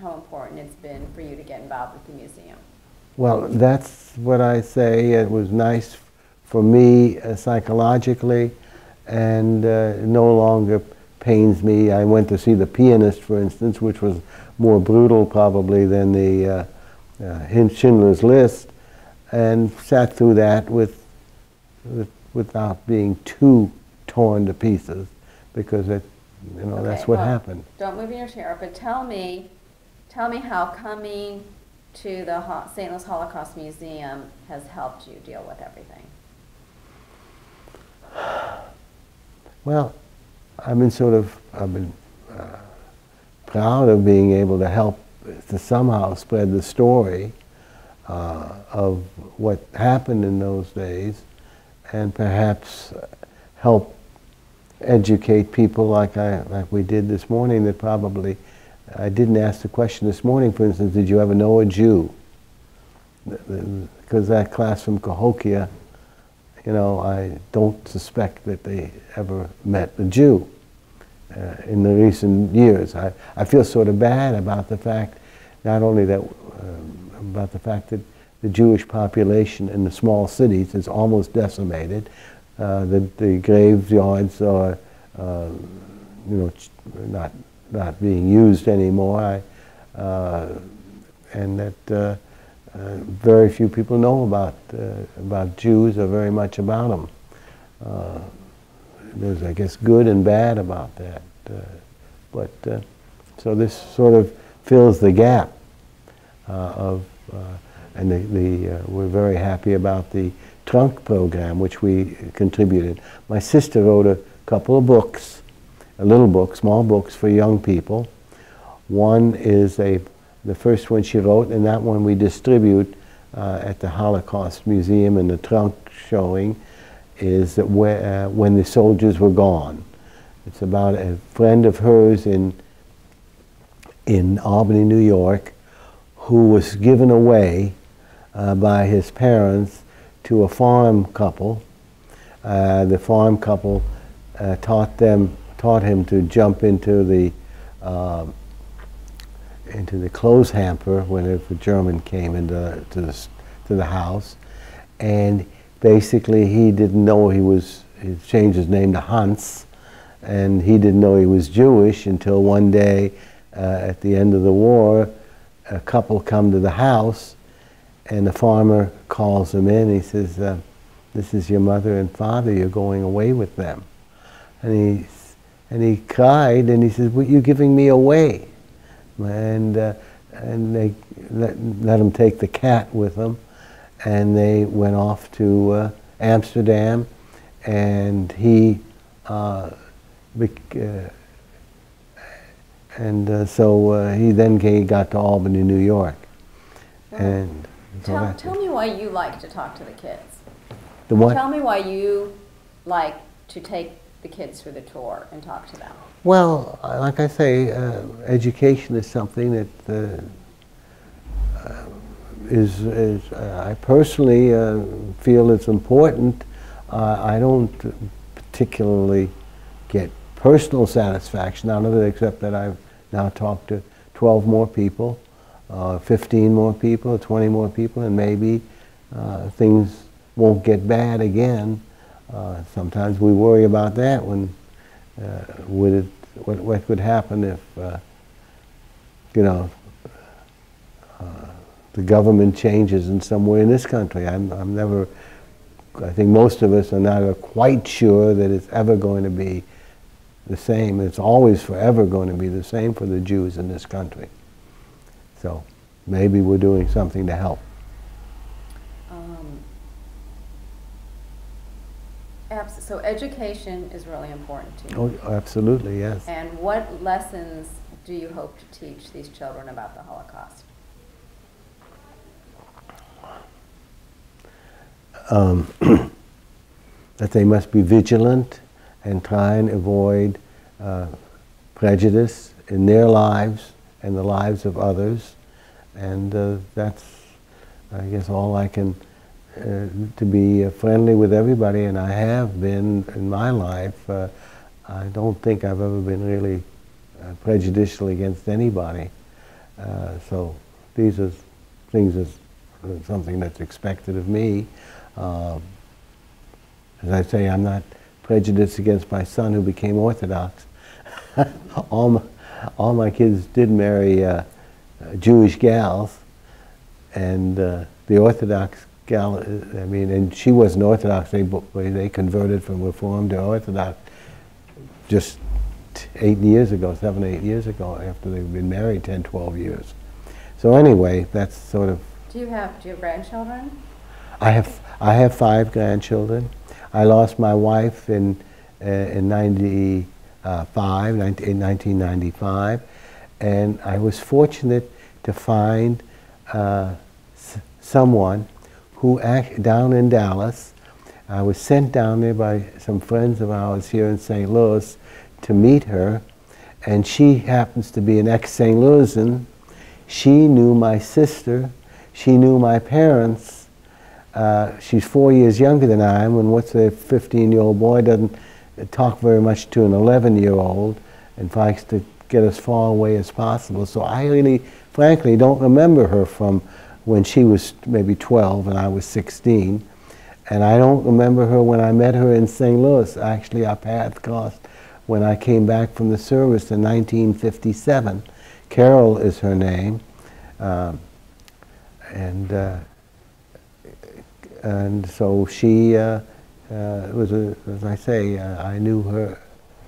how important it's been for you to get involved with the museum. Well, that's what I say. It was nice for me uh, psychologically, and uh, no longer pains me. I went to see The Pianist, for instance, which was more brutal probably than the uh, uh, Schindler's List, and sat through that with, with without being too torn to pieces, because it, you know, that's what well, happened. Don't move in your chair, but tell me, tell me how coming to the St. Louis Holocaust Museum has helped you deal with everything. Well, I've been sort of, I've been uh, proud of being able to help to somehow spread the story uh, of what happened in those days and perhaps help educate people like I like we did this morning that probably I didn't ask the question this morning for instance did you ever know a Jew? Because that class from Cahokia you know I don't suspect that they ever met a Jew uh, in the recent years. I, I feel sort of bad about the fact not only that um, about the fact that the Jewish population in the small cities is almost decimated. Uh, the, the graveyards are, uh, you know, not not being used anymore, I, uh, and that uh, uh, very few people know about uh, about Jews or very much about them. There's, I guess, good and bad about that. But so this sort of fills the gap of, and the, the uh, we're very happy about the trunk program which we contributed. My sister wrote a couple of books, a little book, small books for young people. One is a the first one she wrote, and that one we distribute uh, at the Holocaust Museum in the trunk showing is that where, uh, when the soldiers were gone. It's about a friend of hers in, in Albany, New York, who was given away uh, by his parents to a farm couple. Uh, the farm couple uh, taught them, taught him to jump into the uh, into the clothes hamper whenever a German came into to the, to the house, and basically he didn't know he was. He changed his name to Hans, and he didn't know he was Jewish until one day, uh, at the end of the war, a couple come to the house, and the farmer calls him in. He says, uh, "This is your mother and father. You're going away with them," and he and he cried and he says, "Well, you're giving me away." and uh, and they let, let him take the cat with them, and they went off to uh, Amsterdam, and he. Uh, uh and uh, so he then got to Albany, New York. And tell, tell me why you like to talk to the kids. The what? Tell me why you like to take the kids for the tour and talk to them. Well, like I say, uh, education is something that uh, uh is, is uh, I personally uh, feel it's important. Uh, I don't particularly get personal satisfaction out of it, except that I've now talked to 12 more people, 15 more people, 20 more people, and maybe things won't get bad again. sometimes we worry about that when uh, would it, what, what would happen if, uh, you know, uh, the government changes in some way in this country? I'm, I'm never, I think most of us are not quite sure that it's ever going to be the same. It's always forever going to be the same for the Jews in this country. So maybe we're doing something to help. so education is really important to you. Oh, absolutely, yes. And what lessons do you hope to teach these children about the Holocaust? Um, that they must be vigilant and try and avoid uh, prejudice in their lives and the lives of others. And uh, that's, I guess, all I can uh, to be uh, friendly with everybody, and I have been in my life. Uh, I don't think I've ever been really uh, prejudicial against anybody. So these are things as something that's expected of me. Um, as I say, I'm not prejudiced against my son who became Orthodox. all, my, all my kids did marry Jewish gals, and the Orthodox gal, I mean, and she wasn't Orthodox. They, they converted from Reformed to Orthodox just eight years ago, seven, eight years ago, after they've been married 10, 12 years. So anyway, that's sort of. Do you have, do you have grandchildren? I have, I have five grandchildren. I lost my wife in, uh, in 95, 19, in 1995, and I was fortunate to find uh, someone who act, down in Dallas. I was sent down there by some friends of ours here in St. Louis to meet her, and she happens to be an ex-St. Louisan. She knew my sister. She knew my parents. Uh, she's four years younger than I am, and what's a 15-year-old boy doesn't talk very much to an 11-year-old and tries to get as far away as possible. So I really, frankly, don't remember her from when she was maybe 12 and I was 16. And I don't remember her when I met her in St. Louis. Actually, our paths crossed when I came back from the service in 1957. Carol is her name. Um, and, uh, and so she, uh, uh, it was a, as I say, uh, I knew her.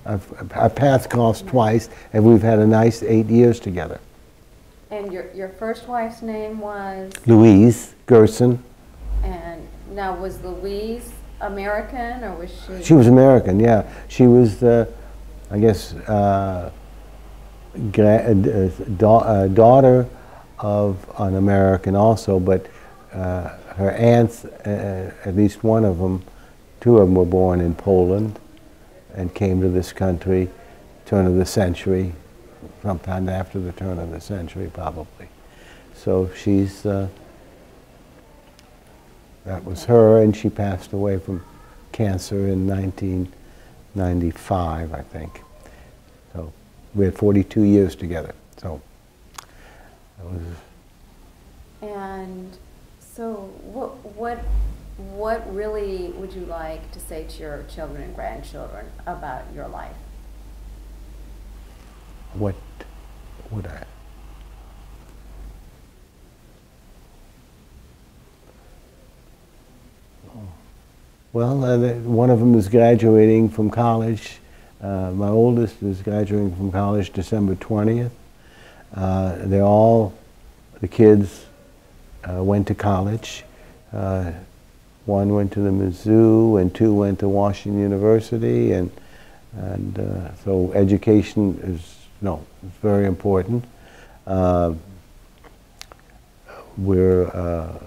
I've, I've passed calls twice, and we've had a nice eight years together. And your, your first wife's name was, Louise Gerson, and now was Louise American or was she? she was American, yeah. She was, uh, I guess, uh, gra- uh, da- uh, daughter of an American also, but uh, her aunts, uh, at least one of them, two of them were born in Poland and came to this country turn of the century, sometime after the turn of the century probably. So she's, uh, that was her, and she passed away from cancer in 1995, I think. So we had 42 years together. So And so what, what, what really would you like to say to your children and grandchildren about your life? what would I? Well, uh, one of them is graduating from college. Uh, my oldest is graduating from college December 20th. Uh, they're all, the kids uh, went to college. One went to the Mizzou, and two went to Washington University, and and uh, so education is no, it's very important. Uh, we're uh,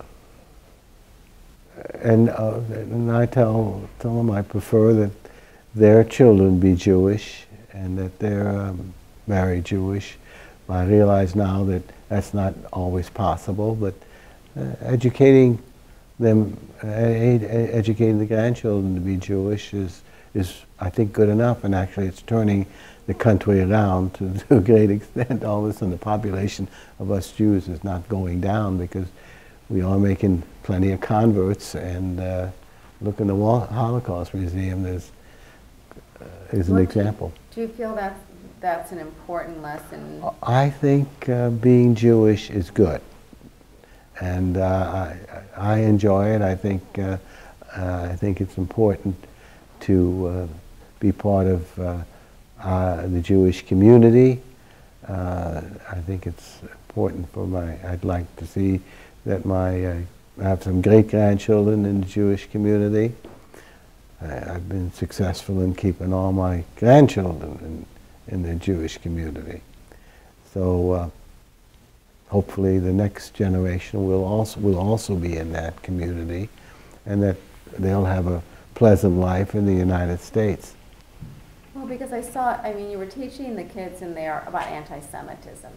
and, uh, and I tell tell them I prefer that their children be Jewish and that they're um, marry Jewish. I realize now that that's not always possible, but uh, educating them, uh, ed- educating the grandchildren to be Jewish is is I think good enough, and actually it's turning the country around to, to a great extent. All of a sudden, the population of us Jews is not going down because we are making plenty of converts. And uh, look in the Holocaust Museum. There's uh, is an example. Do you feel that that's an important lesson? I think uh, being Jewish is good, and uh, I, I enjoy it. I think uh, uh, I think it's important to be part of the Jewish community. I think it's important for my. I'd like to see that my I have some great grandchildren in the Jewish community. I, I've been successful in keeping all my grandchildren in, in the Jewish community. So uh, hopefully the next generation will also will also be in that community, and that they'll have a pleasant life in the United States. Well, because I saw, I mean, you were teaching the kids in there about anti-Semitism.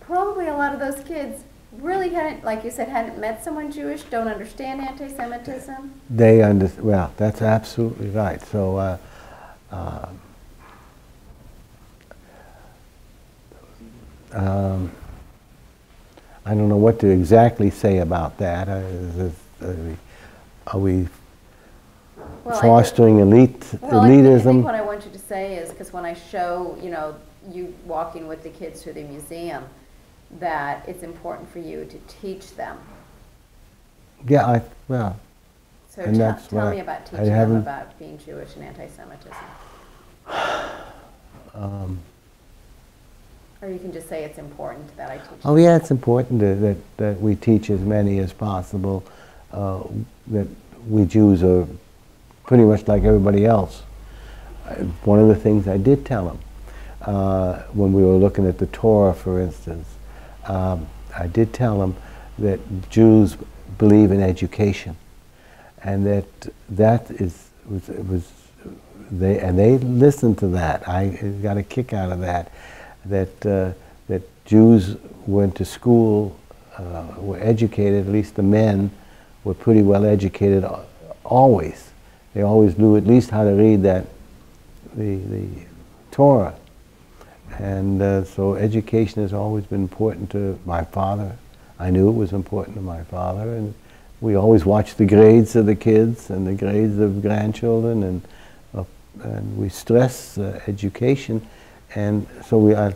Probably a lot of those kids really hadn't, like you said, hadn't met someone Jewish, don't understand anti-Semitism. They under well, that's absolutely right. So. Uh, uh, um, I don't know what to exactly say about that. Uh, is are we- Well, fostering elite Well, I think- I think what I want you to say is, because when I show, you know, you walking with the kids through the museum, that it's important for you to teach them. Yeah, I, well, So And tell, that's tell me about teaching them about being Jewish and anti-Semitism. um, Or you can just say it's important that I teach oh yeah, it's important that, that, that we teach as many as possible, uh, that we Jews are pretty much like everybody else. Uh, One of the things I did tell them, uh, when we were looking at the Torah, for instance, um, I did tell them that Jews believe in education, and that that is was, was they and they listened to that. I got a kick out of that. That uh, that Jews went to school, uh, were educated. At least the men were pretty well educated. Always, they always knew at least how to read that the the Torah. And uh, so education has always been important to my father. I knew it was important to my father, and we always watched the grades of the kids and the grades of grandchildren, and uh, and we stress uh, education, and so we I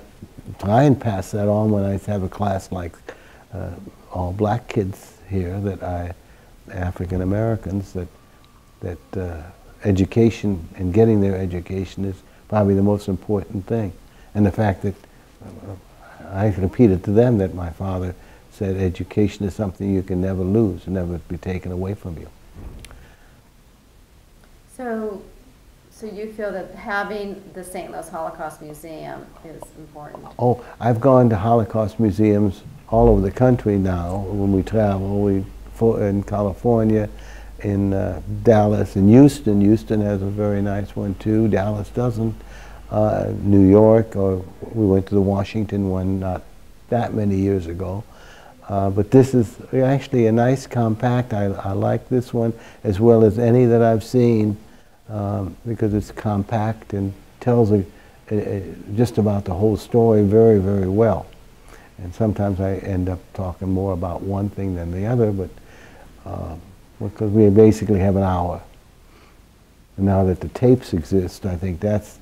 try and pass that on when I have a class like uh, all black kids here that I African Americans that that uh, education and getting their education is probably the most important thing. And the fact that uh, I repeated to them that my father said education is something you can never lose, never be taken away from you. So, so you feel that having the St. Louis Holocaust Museum is important? Oh, I've gone to Holocaust museums all over the country now when we travel. We in California, in uh, Dallas, in Houston. Houston has a very nice one too. Dallas doesn't. Uh, New York, or we went to the Washington one not that many years ago. Uh, but this is actually a nice compact. I, I, like this one as well as any that I've seen um, because it's compact and tells a, a, a, just about the whole story very, very well. And sometimes I end up talking more about one thing than the other, but uh, because we basically have an hour. And now that the tapes exist, I think that's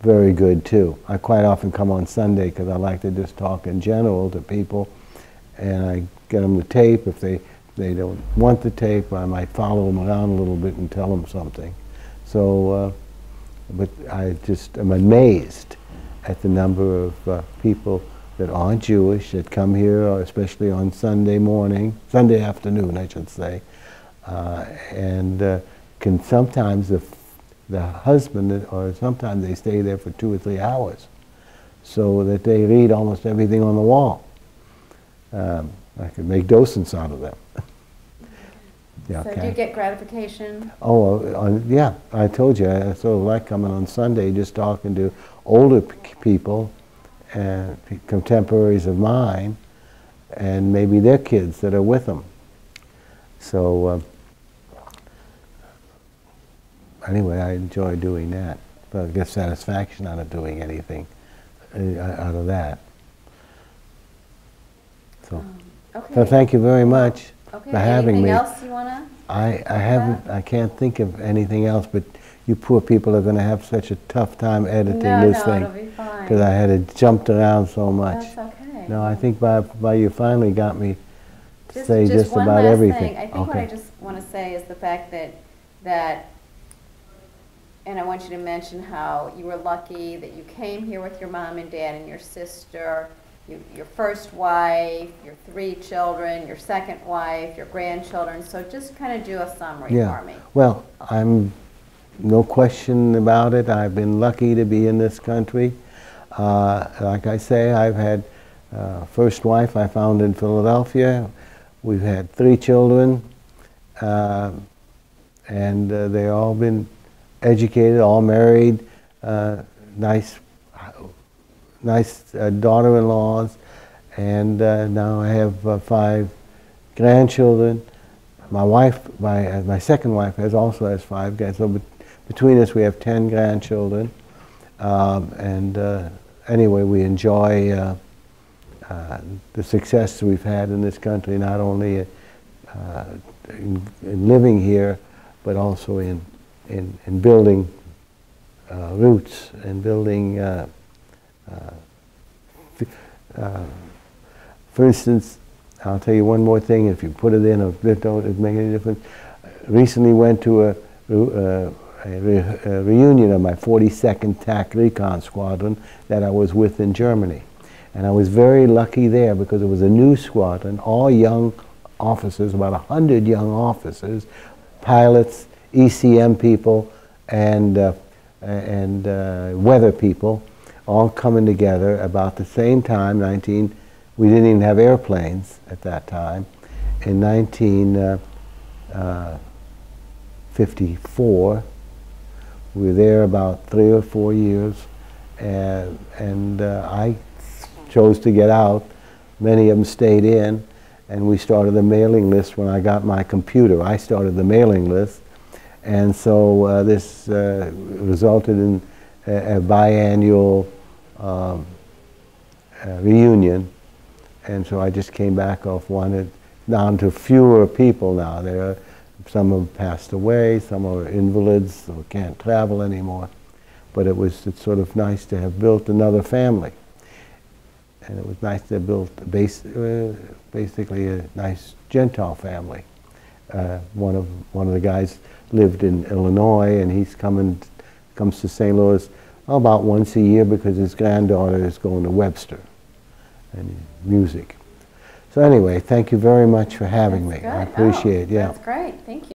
very good too. I quite often come on Sunday because I like to just talk in general to people and I get them the tape. If they, they don't want the tape, I might follow them around a little bit and tell them something. So, uh, but I just am amazed at the number of uh, people that aren't Jewish that come here, especially on Sunday morning, Sunday afternoon, I should say, uh, and uh, can sometimes the, the husband, or sometimes they stay there for two or three hours, so that they read almost everything on the wall. Um, I could make docents out of them. yeah, so okay. do you get gratification? Oh, uh, yeah, I told you, I sort of like coming on Sunday, just talking to older people and contemporaries of mine, and maybe their kids that are with them. So uh, anyway, I enjoy doing that. But I get satisfaction out of doing anything uh, out of that. So, um, okay. so thank you very much okay. for having anything me. Else you wanna? I, I haven't. I can't think of anything else. But you poor people are going to have such a tough time editing no, this no, thing. It'll be fine. Because I had it jumped around so much. That's okay. No, I think by, by you finally got me to just, say just, just about everything. Thing. I think okay. what I just want to say is the fact that that and I want you to mention how you were lucky that you came here with your mom and dad and your sister, you, your first wife, your three children, your second wife, your grandchildren. So just kind of do a summary yeah. for me. Well, I'm no question about it. I've been lucky to be in this country. Uh, like I say, I've had uh, first wife I found in Philadelphia. We've had three children, uh, and uh, they all been educated, all married, uh, nice, nice uh, daughter-in-laws, and now I have five grandchildren. My wife, my my second wife, has also has five grandchildren. So between us, we have ten grandchildren, um, and anyway, we enjoy uh, uh, the success we've had in this country, not only uh, in, in, living here, but also in, in, in building uh, roots and building, uh, uh, for instance, I'll tell you one more thing, if you put it in, it don't it make any difference. I Recently went to a, a, re a reunion of my 42nd TAC Recon Squadron that I was with in Germany. And I was very lucky there because it was a new squadron, all young officers, about 100 young officers, pilots, ECM people, and, uh, and uh, weather people, all coming together about the same time, 19, we didn't even have airplanes at that time, in 1954. Uh, uh, we were there about three or four years, and, and uh, I chose to get out. Many of them stayed in, and we started the mailing list when I got my computer. I started the mailing list, and so uh, this uh, resulted in a, a biannual um, reunion, and so I just came back off one, down to fewer people now. There are, some them passed away, some are invalids or can't travel anymore, but it was it's sort of nice to have built another family and it was nice to build base, uh, basically a nice Gentile family. uh, one of one of the guys lived in Illinois, and he's coming comes to St. Louis about once a year because his granddaughter is going to Webster and music. So anyway, thank you very much for having That's me. I good. appreciate Oh, it. Yeah. That's great, thank you.